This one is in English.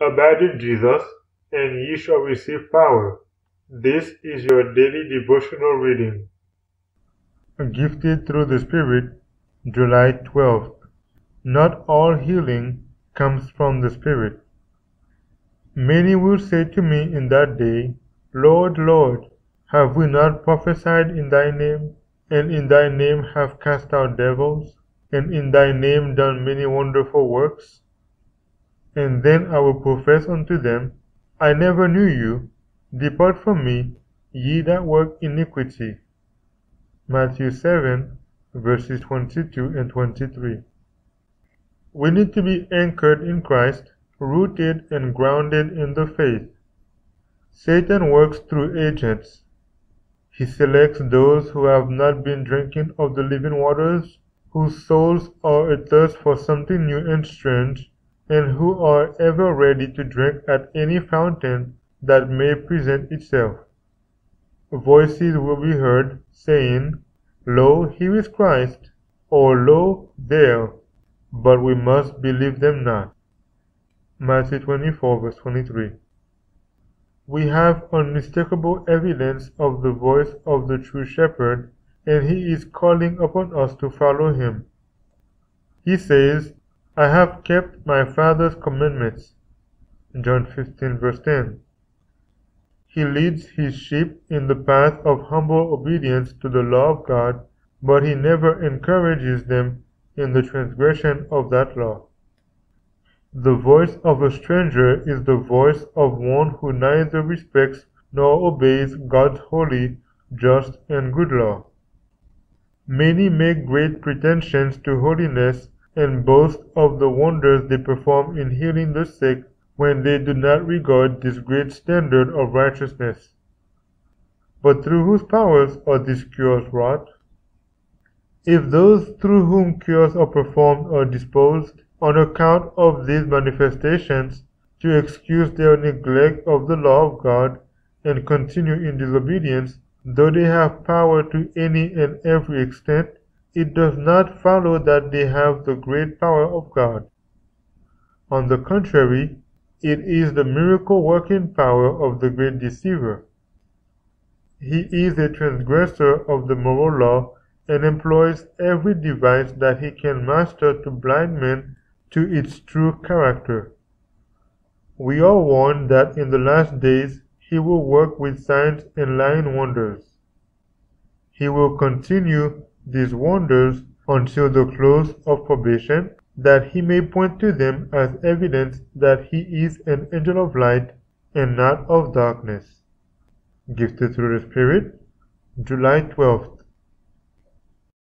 Abide in Jesus, and ye shall receive power. This is your daily devotional reading. Gifted through the Spirit, July 12th. Not all healing comes from the Spirit. Many will say to me in that day, Lord, Lord, have we not prophesied in thy name, and in thy name have cast out devils, and in thy name done many wonderful works? And then I will profess unto them, I never knew you. Depart from me, ye that work iniquity. Matthew 7, verses 22 and 23. We need to be anchored in Christ, rooted and grounded in the faith. Satan works through agents. He selects those who have not been drinking of the living waters, whose souls are athirst for something new and strange, and who are ever ready to drink at any fountain that may present itself. Voices will be heard saying, Lo, here is Christ, or Lo, there, but we must believe them not. Matthew 24, verse 23. We have unmistakable evidence of the voice of the true shepherd, and he is calling upon us to follow him. He says, I have kept my Father's commandments. John 15, verse 10. He leads his sheep in the path of humble obedience to the law of God, but he never encourages them in the transgression of that law. The voice of a stranger is the voice of one who neither respects nor obeys God's holy, just, and good law. Many make great pretensions to holiness and boast of the wonders they perform in healing the sick when they do not regard this great standard of righteousness. But through whose powers are these cures wrought? If those through whom cures are performed are disposed, on account of these manifestations, to excuse their neglect of the law of God and continue in disobedience, though they have power to any and every extent, it does not follow that they have the great power of God. On the contrary, it is the miracle working power of the great deceiver. He is a transgressor of the moral law and employs every device that he can master to blind men to its true character. We are warned that in the last days he will work with signs and lying wonders. He will continue these wonders until the close of probation, that he may point to them as evidence that he is an angel of light and not of darkness. Gifted through the Spirit, July 12th.